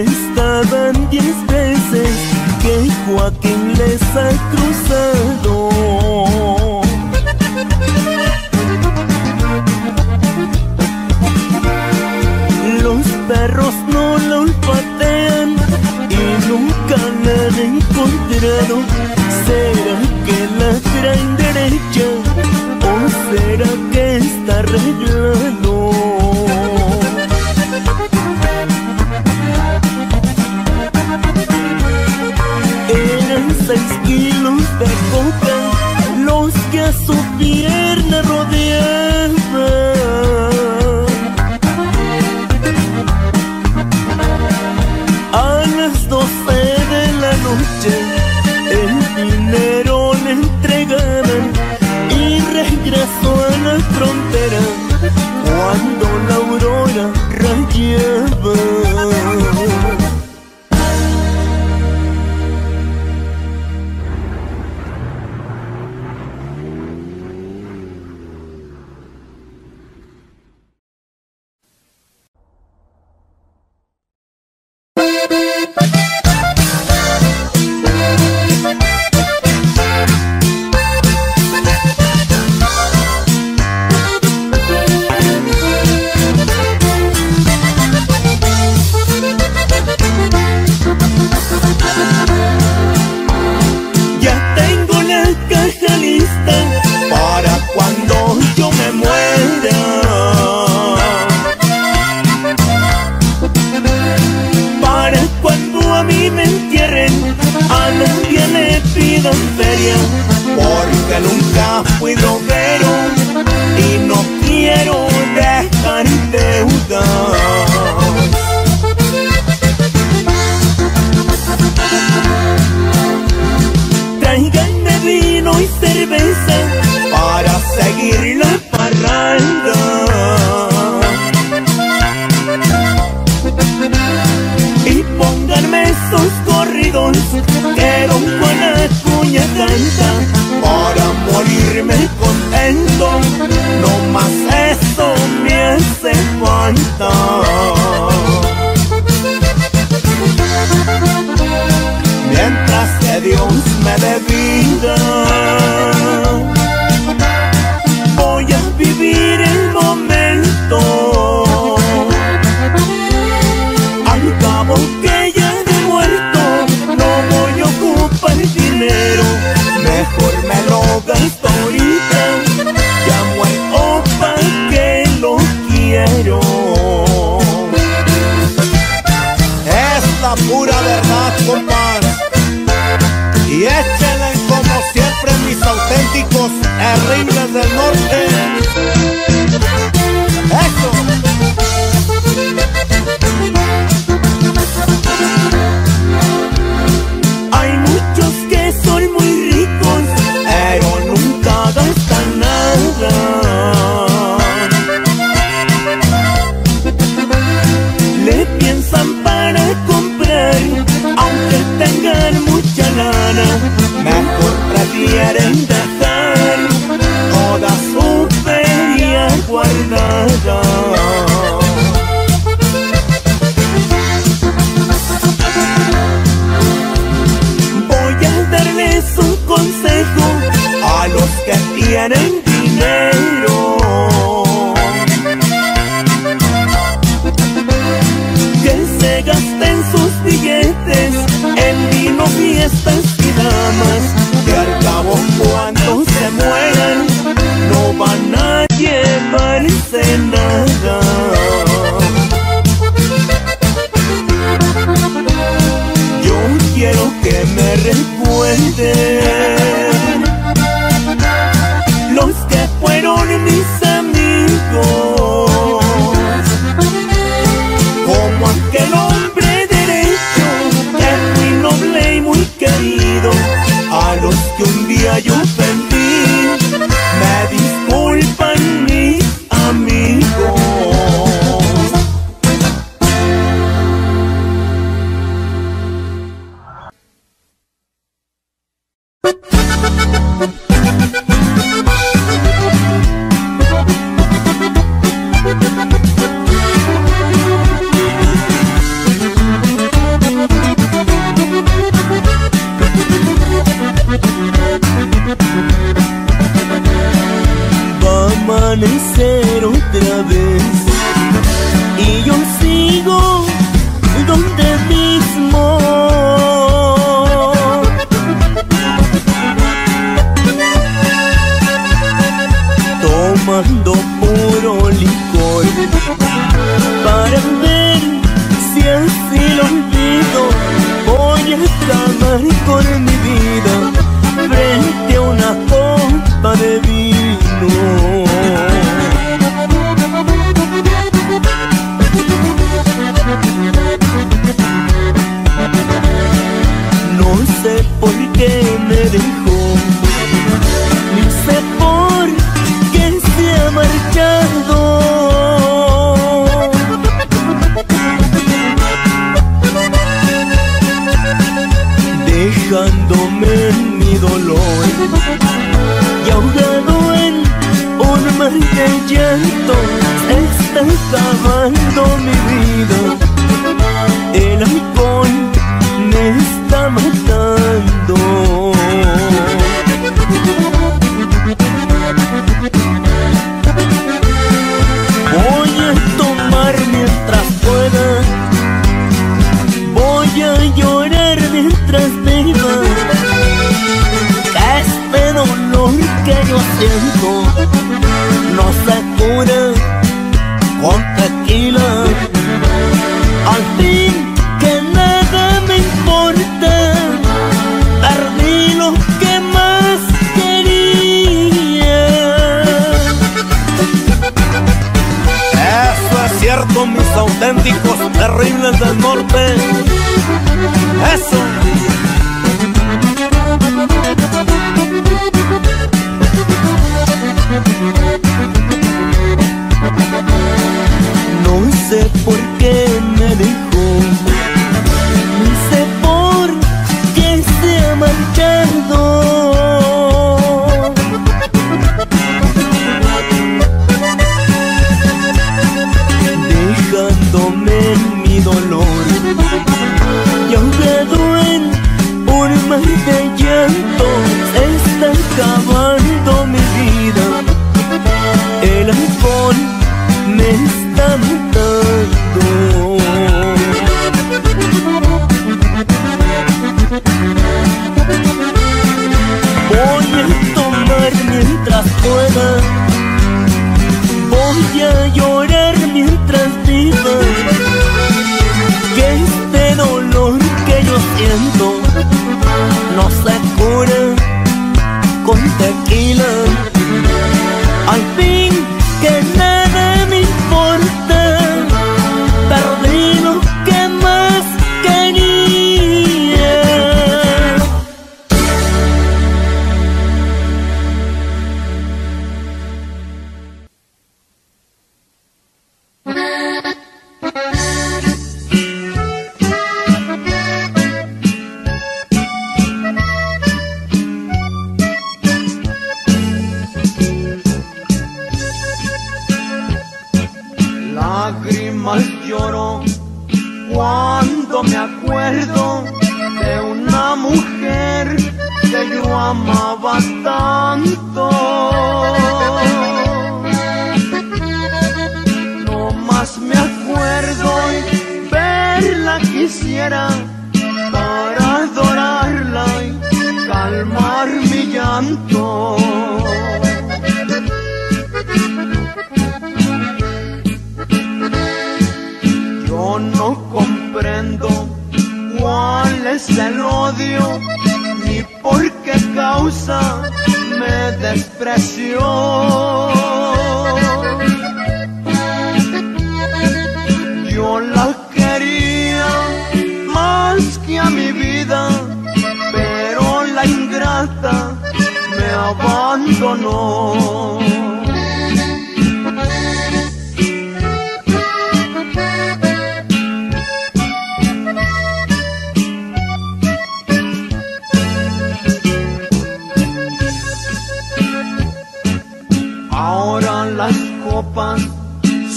estaban diez veces que Joaquín les ha cruzado. de los que a su pierna rodean. con tequila. Al fin que nada me importa, perdí lo que más quería. Eso es cierto, mis auténticos terribles del norte. Eso es. quisiera para adorarla y calmar mi llanto. Yo no comprendo cuál es el odio ni por qué causa me despreció. abandonó. Ahora las copas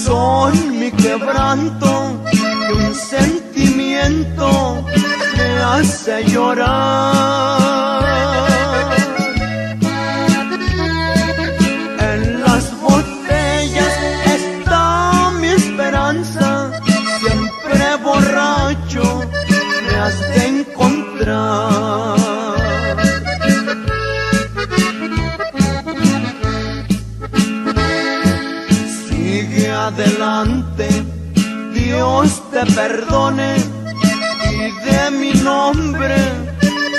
son mi quebranto y un sentimiento me hace llorar. perdone y de mi nombre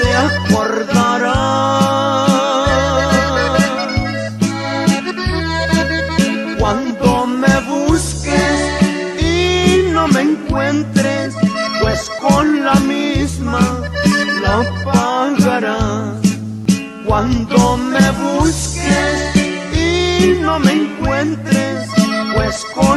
te acordarás. Cuando me busques y no me encuentres, pues con la misma la pagarás. Cuando me busques y no me encuentres, pues con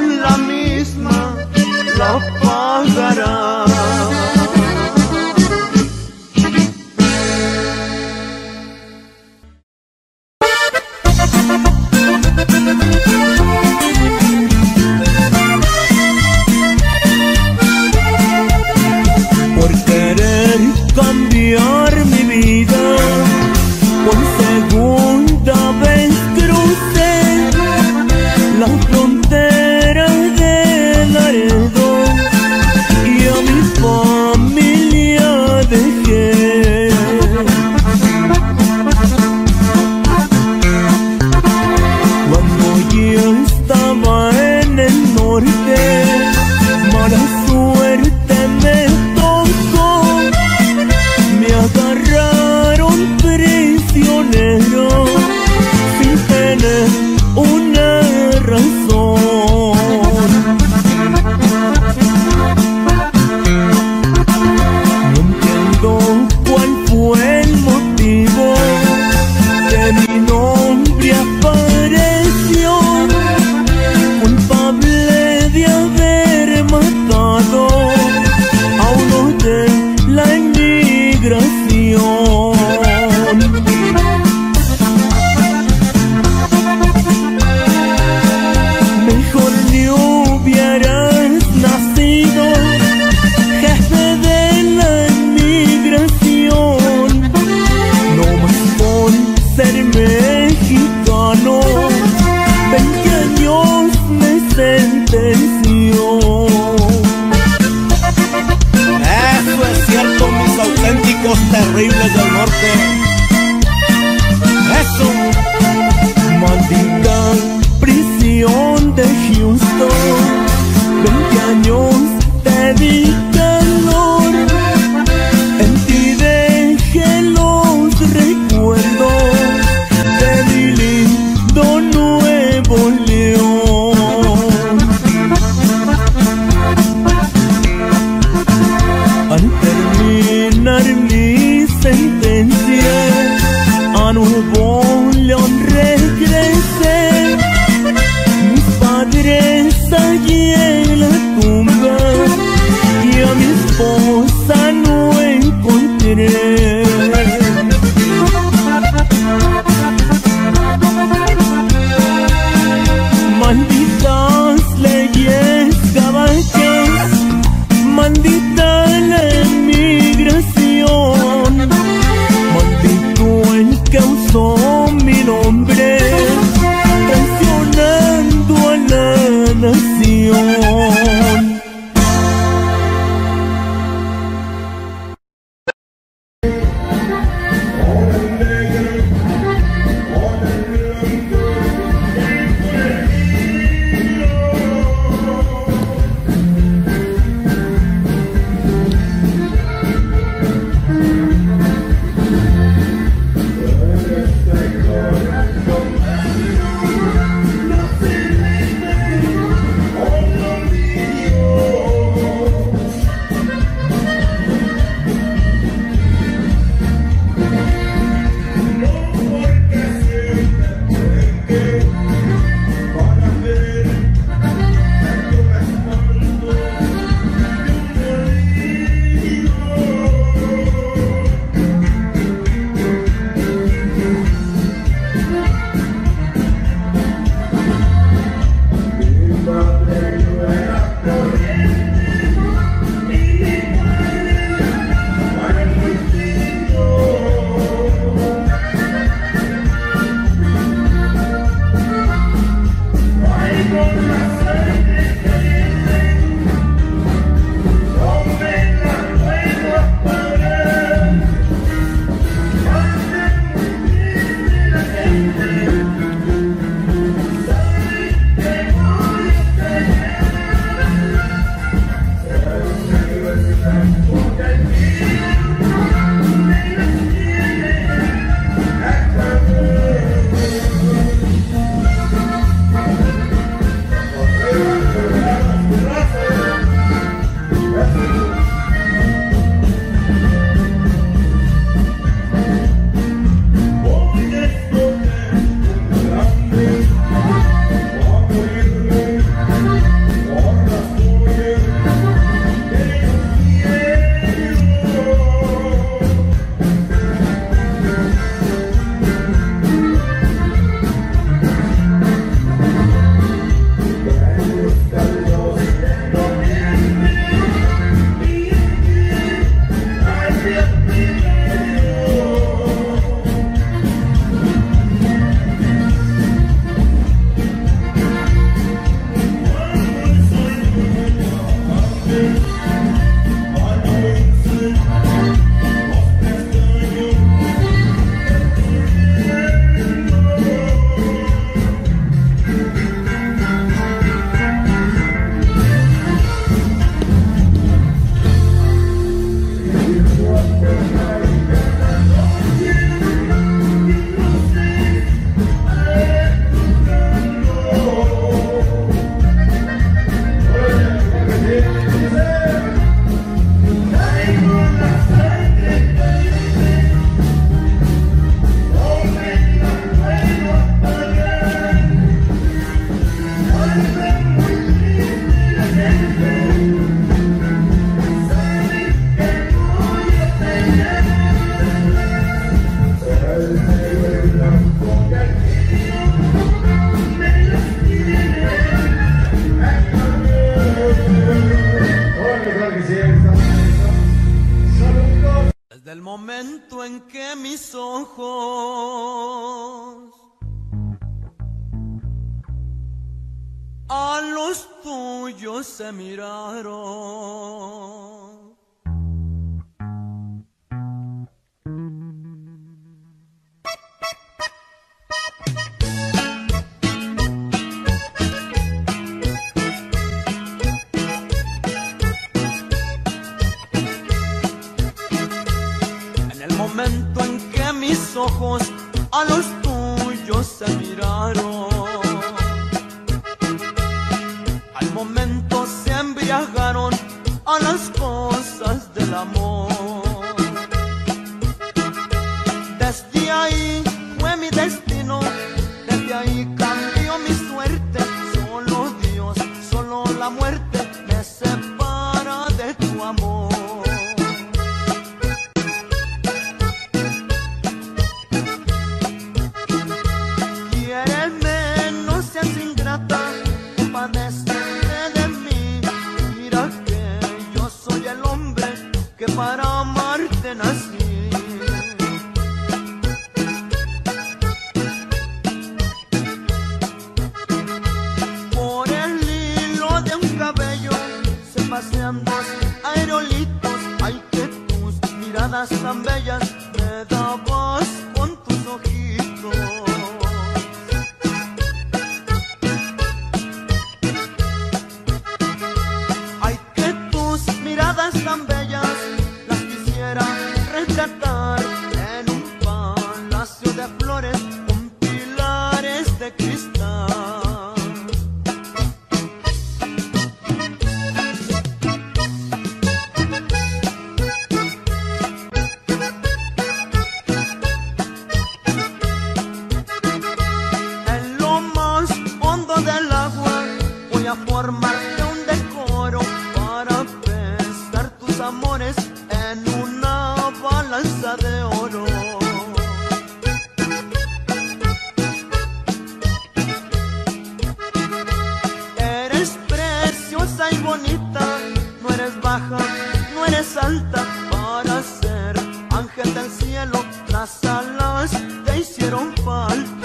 cielo. Las alas te hicieron falta.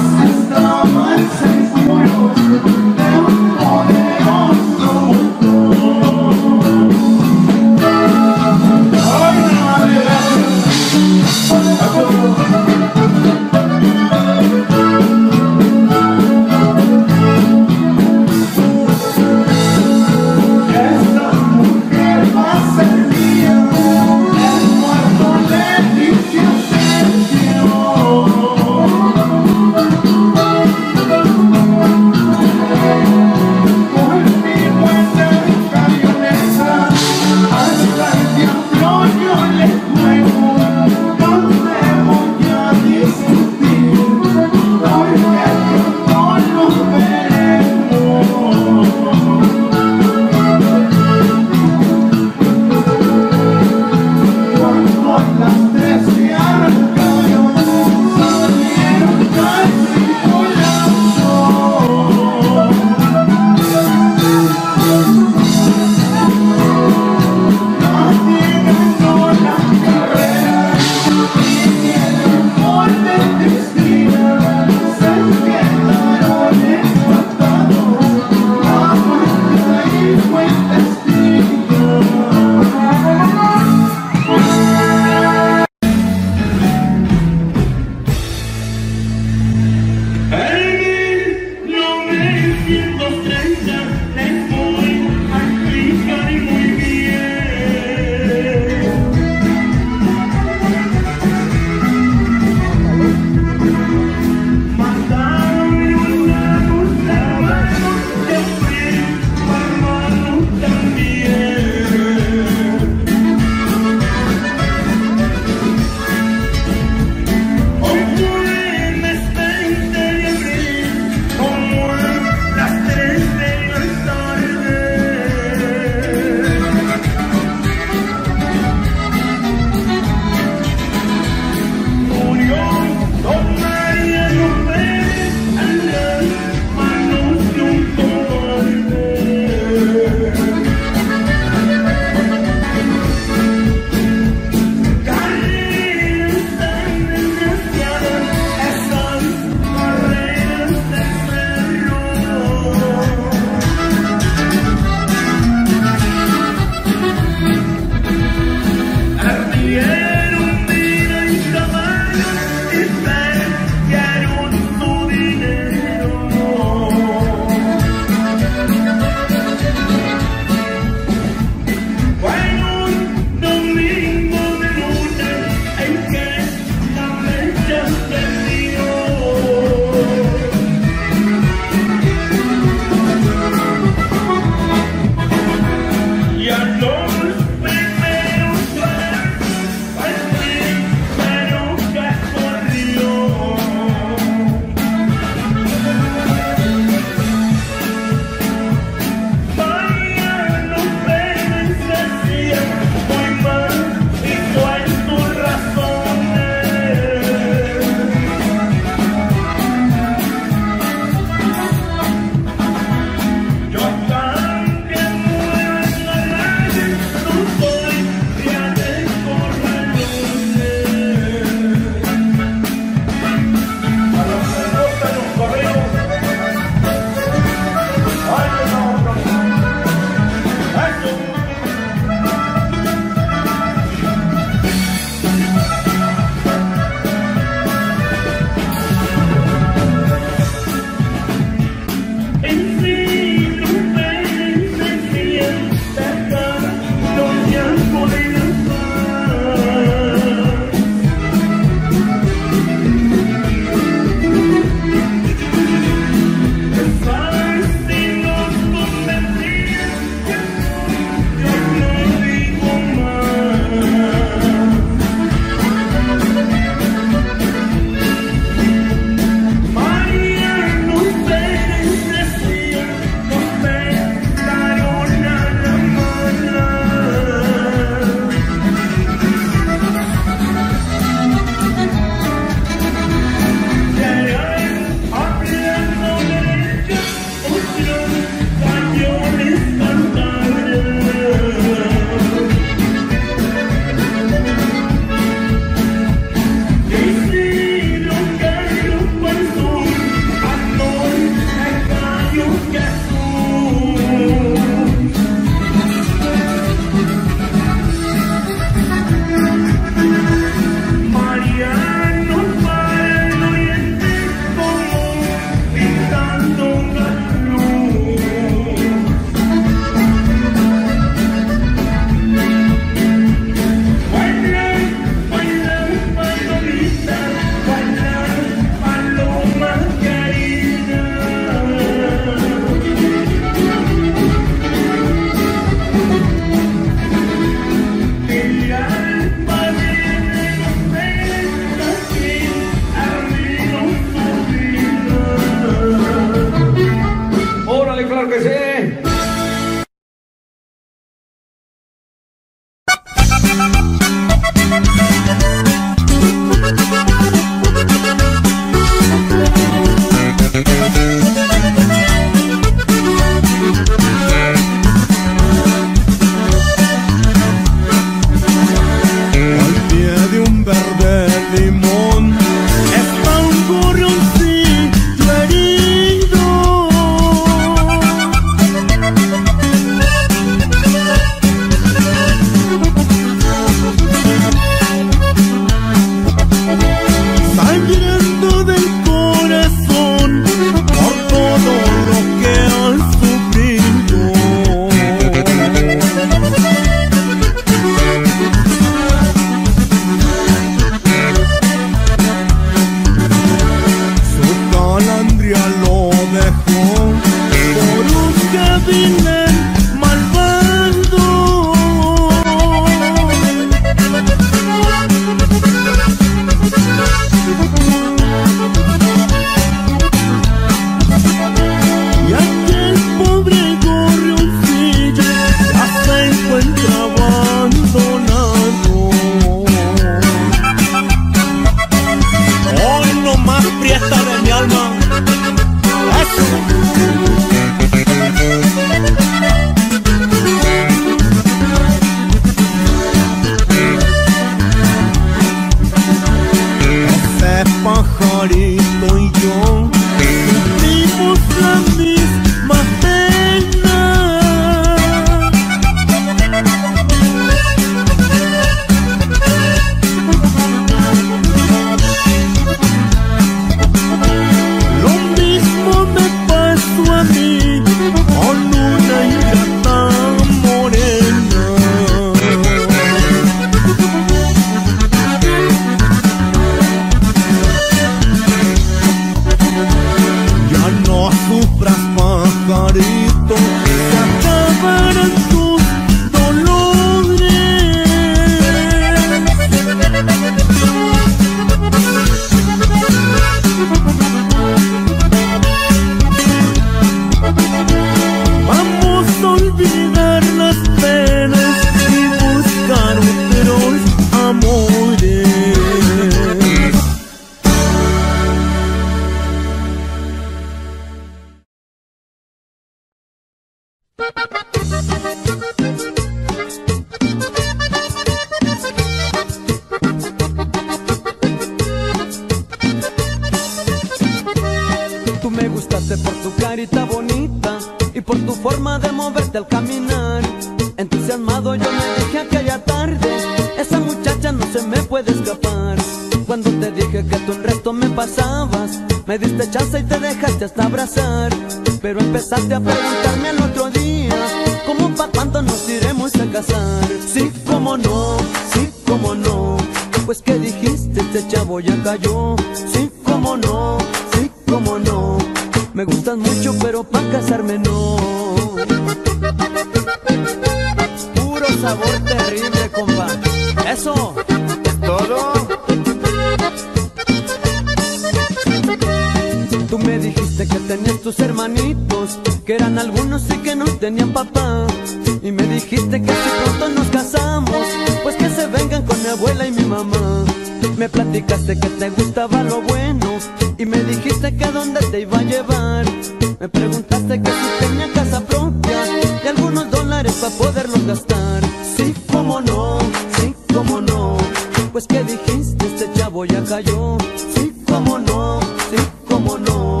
este chavo ya cayó. Sí, cómo no, sí, cómo no.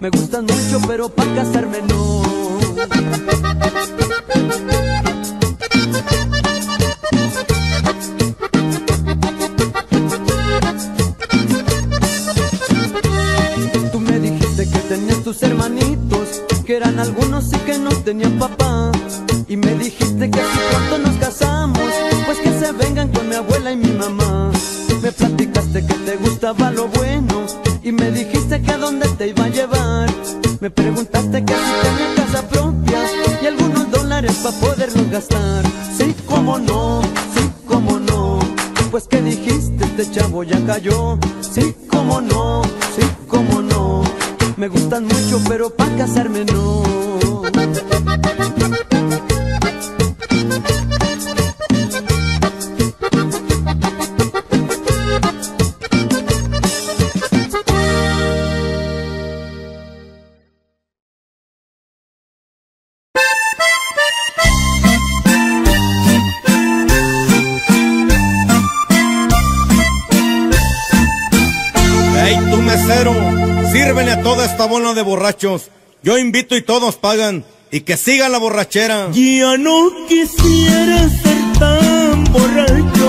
Me gustan mucho, pero para casarme no. Sí, cómo no, sí, cómo no. Pues que dijiste, este chavo ya cayó. Sí, Y que siga la borrachera. Ya no quisiera ser tan borracho.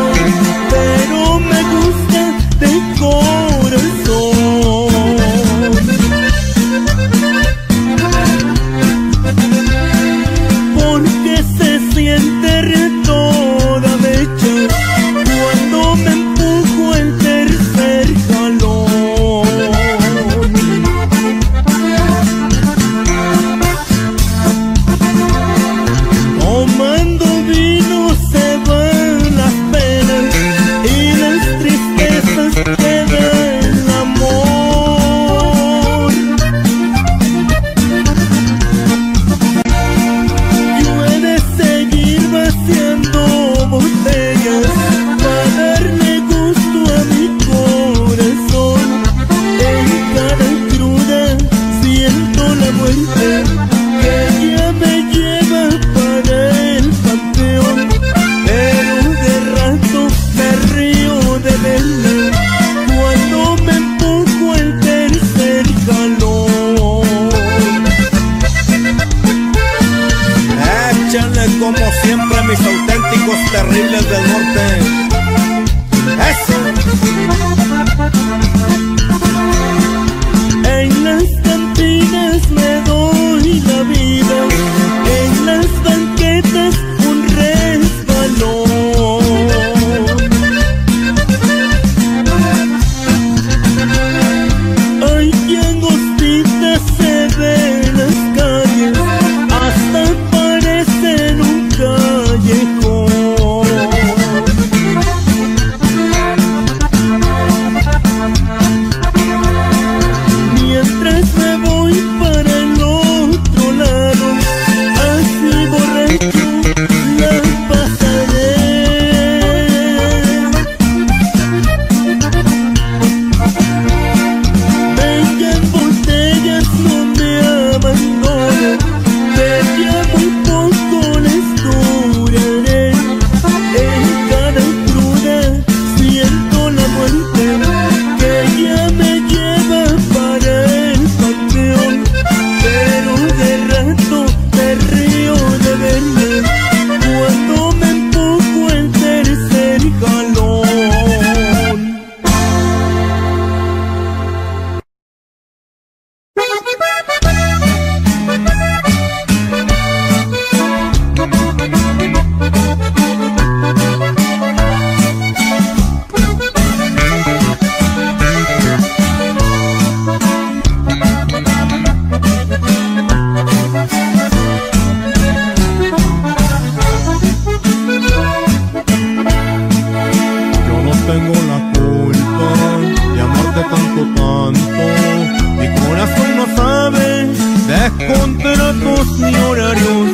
Ni horarios.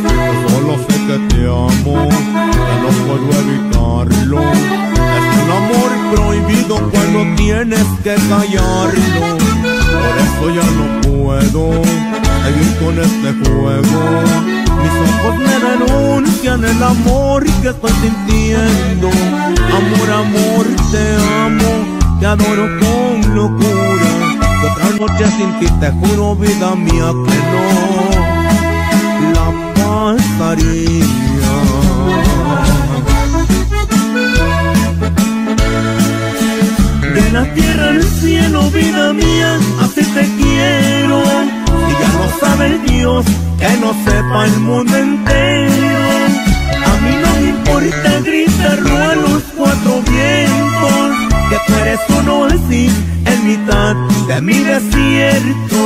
Solo sé que te amo, que no puedo evitarlo. Es un amor prohibido cuando tienes que callarlo. Por eso ya no puedo seguir con este juego. Mis ojos me denuncian el amor que estoy sintiendo. Amor, amor, te amo, te adoro con locura. Otra noche sin ti te juro, vida mía, que no De la tierra al cielo, vida mía, así te quiero. Y ya lo sabe Dios, que no sepa el mundo entero. A mí no me importa gritarlo a los cuatro vientos, que tú eres un oasis en mitad de mi desierto.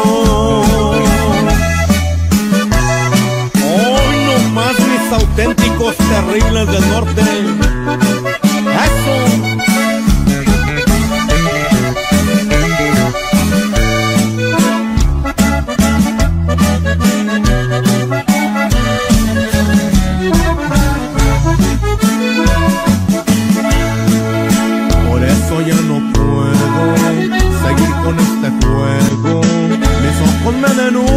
Auténticos terribles del norte. Eso. Con este juego. Mis ojos me denuncian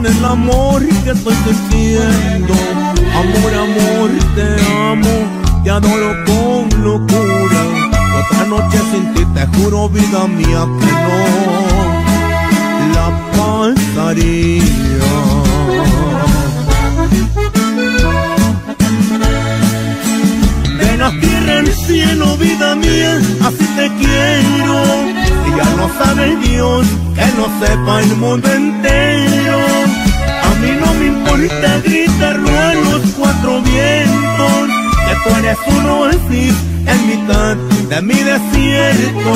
el amor que estoy sintiendo. Amor, amor, te amo, te adoro con locura. Otra noche sin ti te juro, vida mía, que no la pasaría. La tierra al cielo, vida mía, así te quiero. Y ya lo sabe Dios, que lo sepa el mundo entero. A mí no me importa gritarlo a los cuatro vientos, que tú eres un oasis en mitad de mi desierto.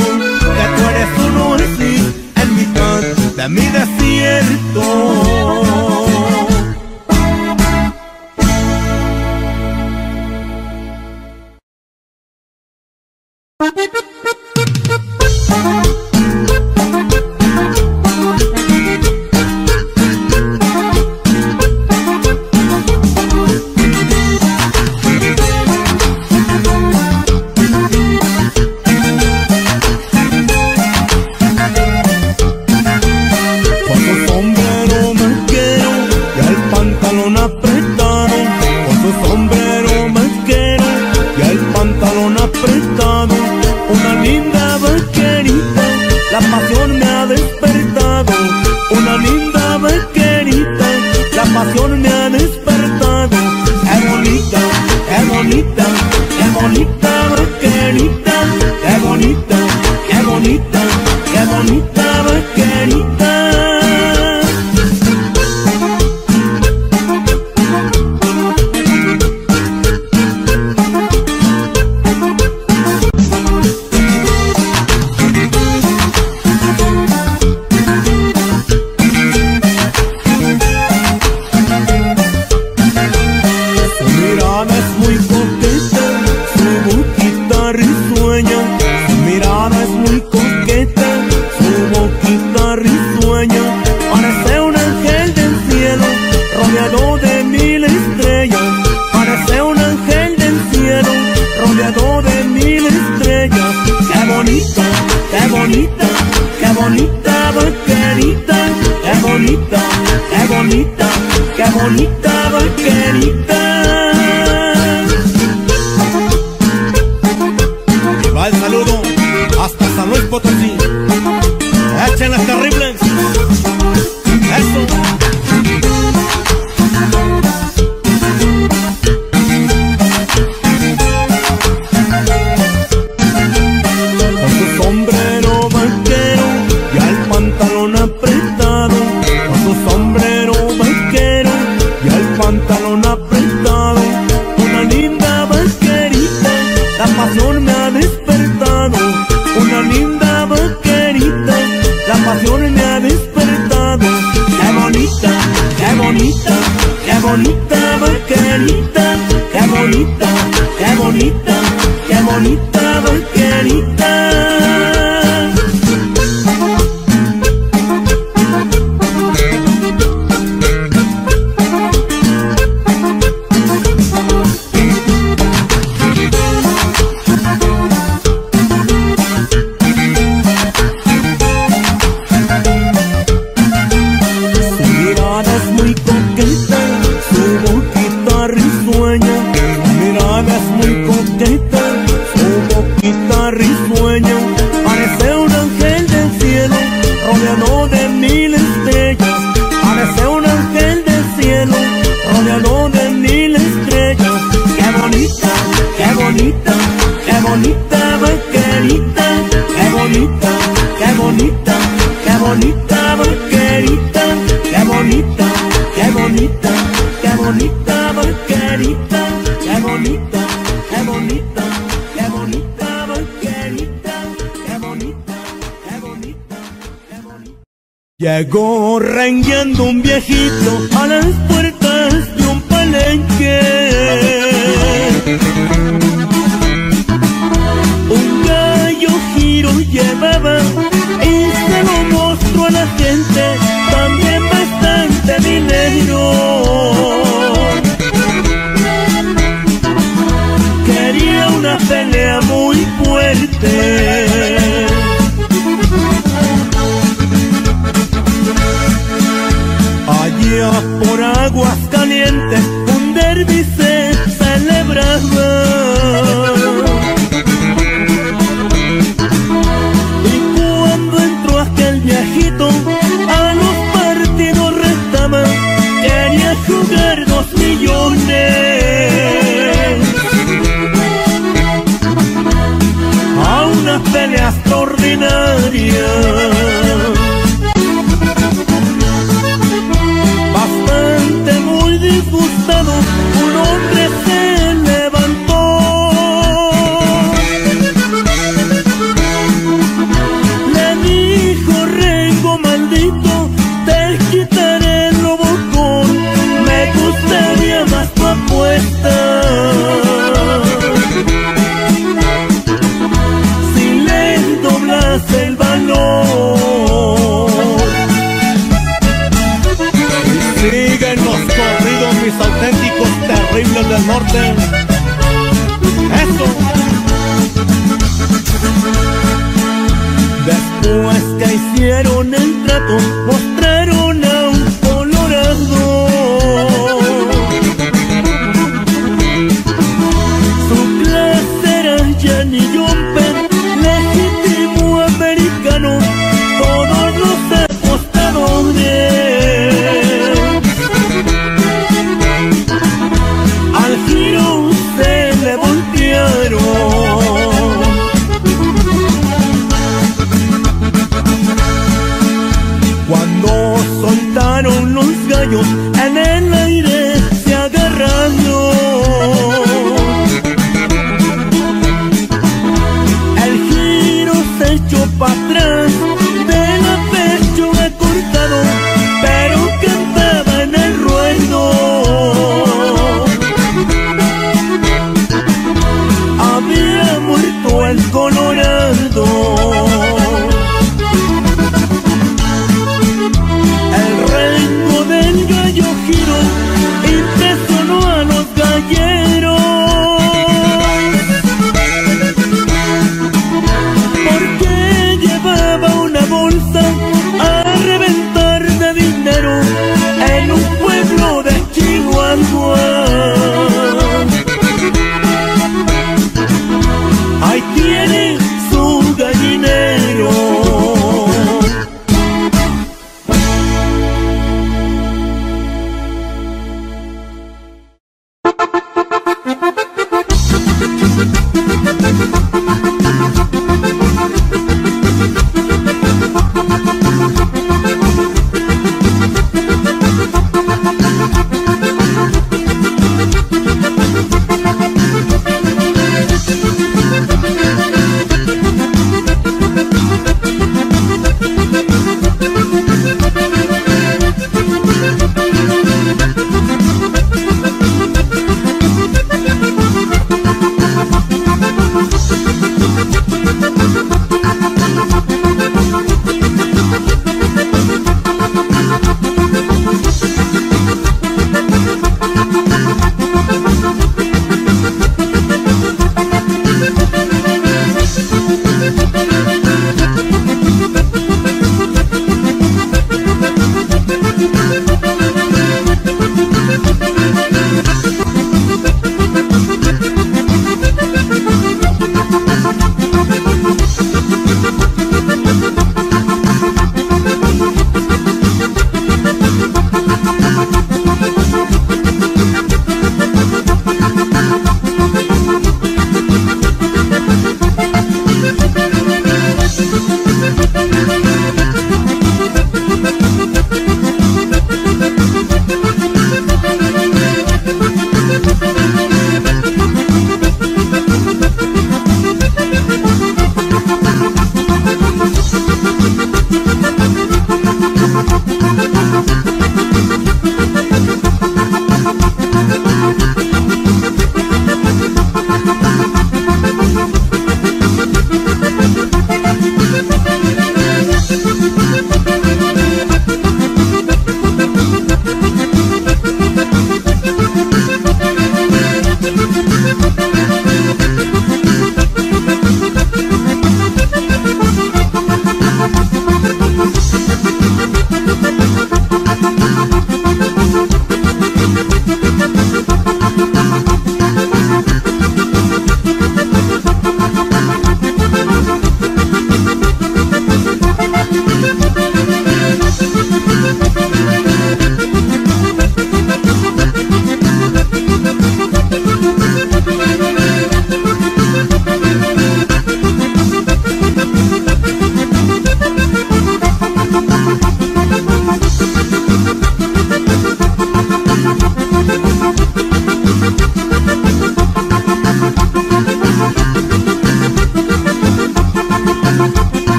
Que tú eres un oasis en mitad de mi desierto.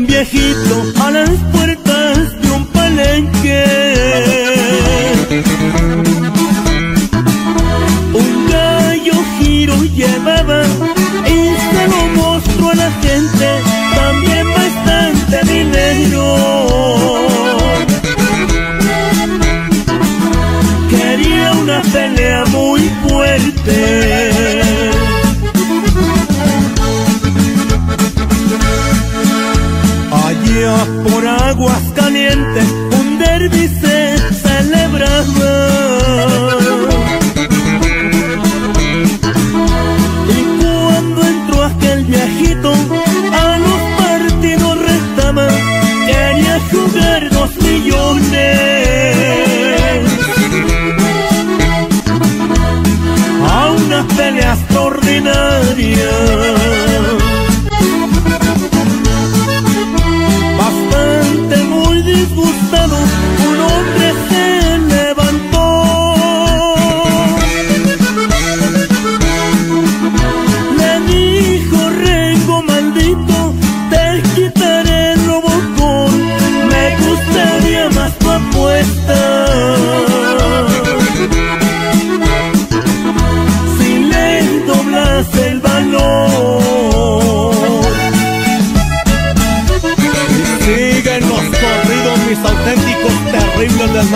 un viejito a las puertas de un palenque. Un gallo giro llevaba y se lo mostró a la gente, también bastante dinero. Quería una pelea muy fuerte. Por aguas calientes un derby se celebraba. Y cuando entró aquel viejito a los partidos restaba, quería jugar dos millones. A unas peleas ordinarias.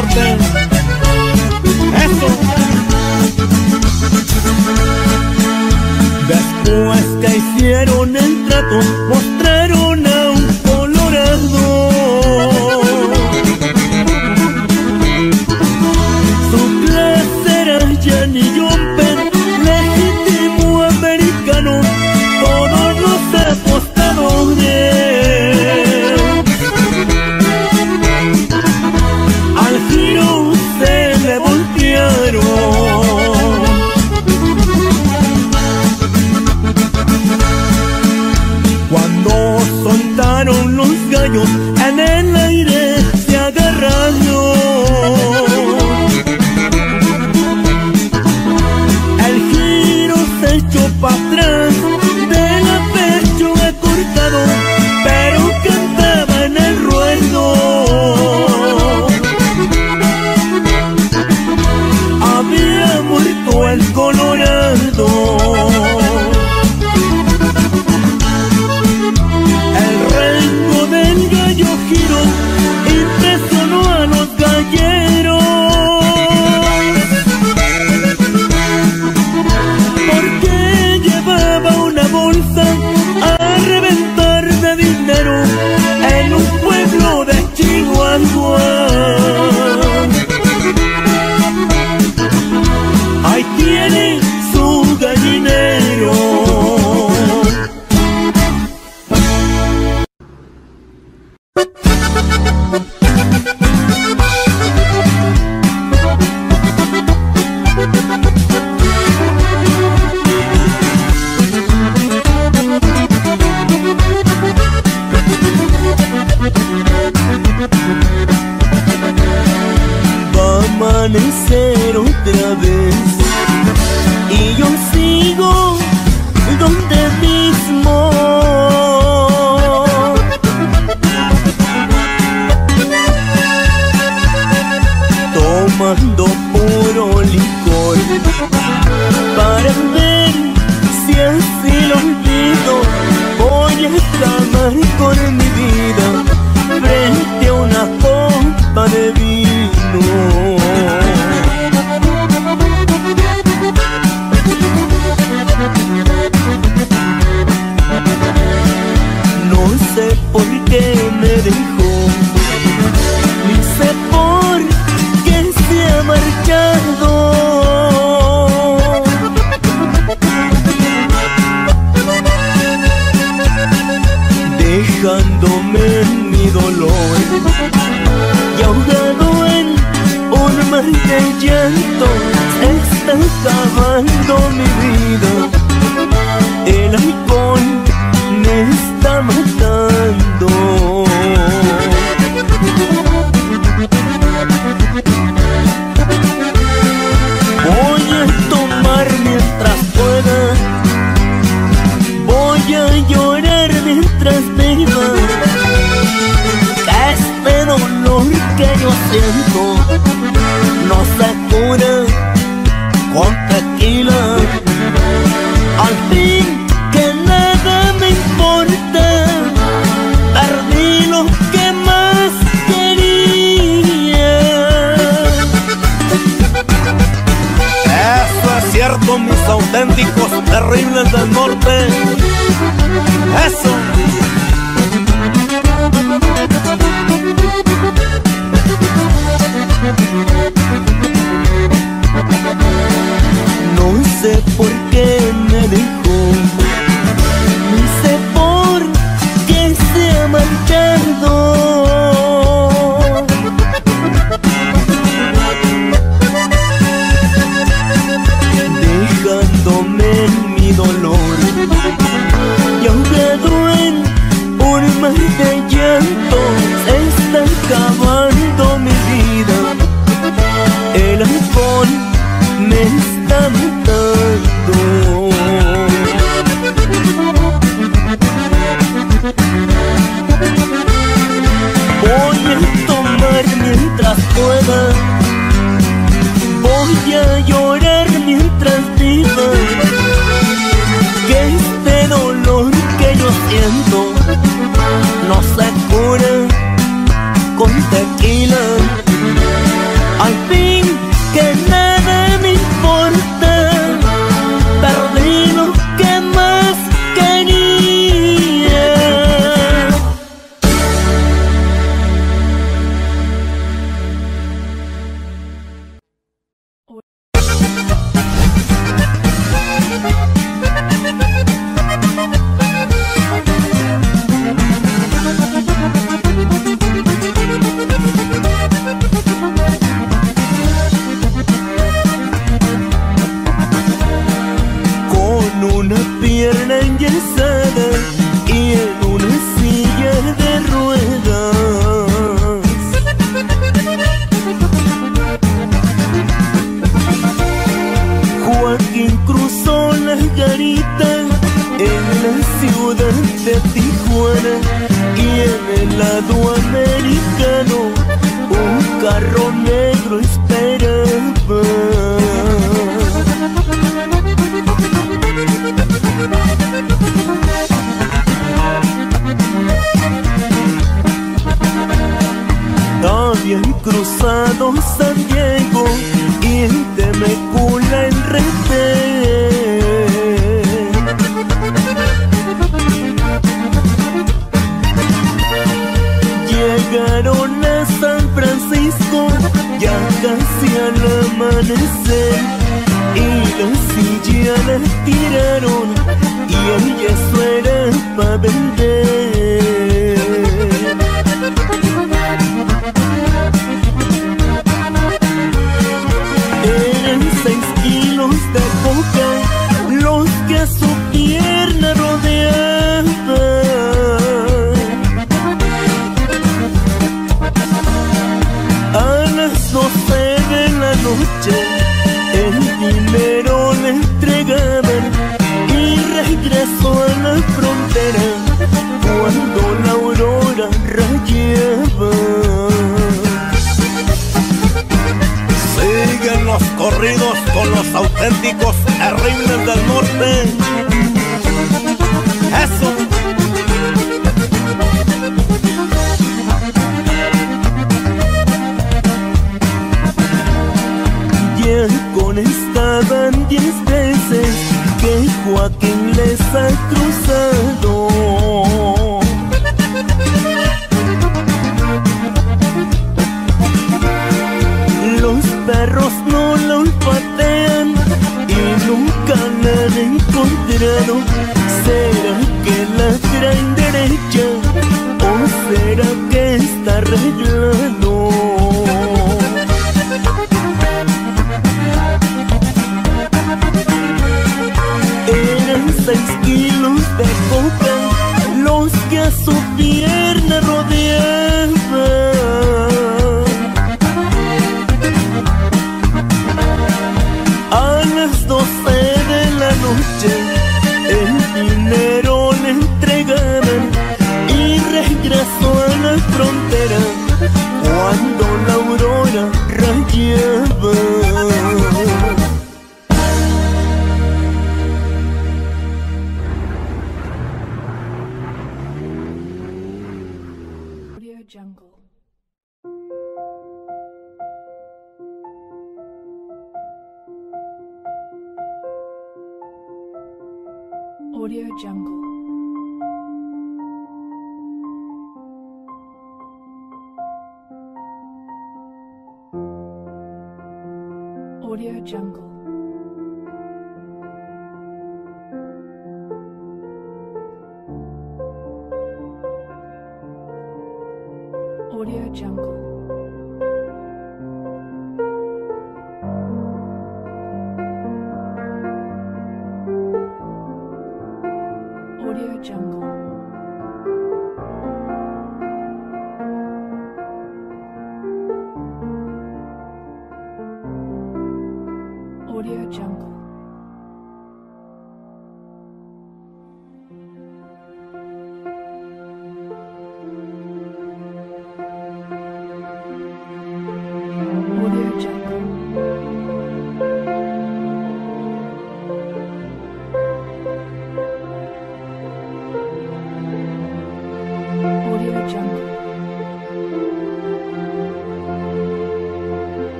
norte sueños dejándome mi dolor. Y ahogado en un mar de llanto está acabando mi vida. El alcohol me está matando. viento nos sacude con tequila. Al fin que nada me importa, perdí lo que más quería. Eso es cierto, mis auténticos terribles del norte. Eso